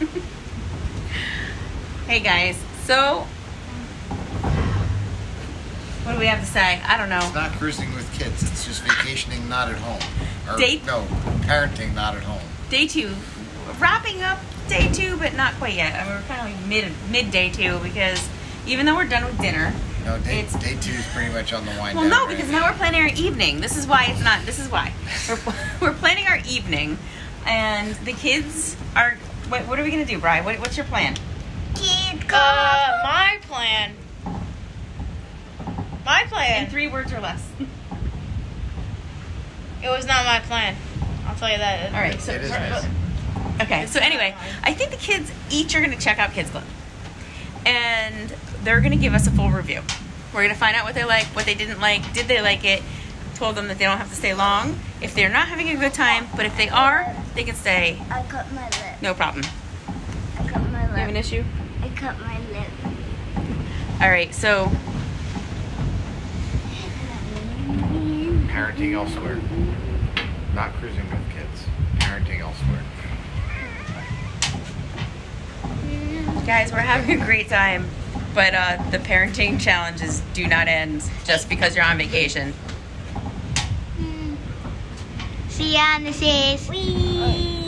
hey guys, so what do we have to say? I don't know. It's not cruising with kids. It's just vacationing, not at home. Or, Date- No, parenting, not at home. Day two, wrapping up day two, but not quite yet. I mean, we're kind of like mid mid day two because even though we're done with dinner, No, day, It's- day two is pretty much on the wind well, down. no, right? because now we're planning our evening. This is why it's not. This is why we're we're planning our evening, and the kids are. What, what are we gonna do, Bri? What, what's your plan? Uh, my plan. My plan. In three words or less. It was not my plan. I'll tell you that. All right. So It is nice. Okay, so anyway, I think the kids each are going to check out Kids Club. And they're going to give us a full review. We're going to find out what they like, what they didn't like, did they like it, told them that they don't have to stay long if they're not having a good time, but if they are, they can stay. I cut my lip. No problem. I cut my lip. You have an issue? I cut my lip. All right, so Parenting elsewhere. Not cruising with kids. Parenting elsewhere. guys, we're having a great time, but uh, the parenting challenges do not end just because you're on vacation. See ya on the says. Wee.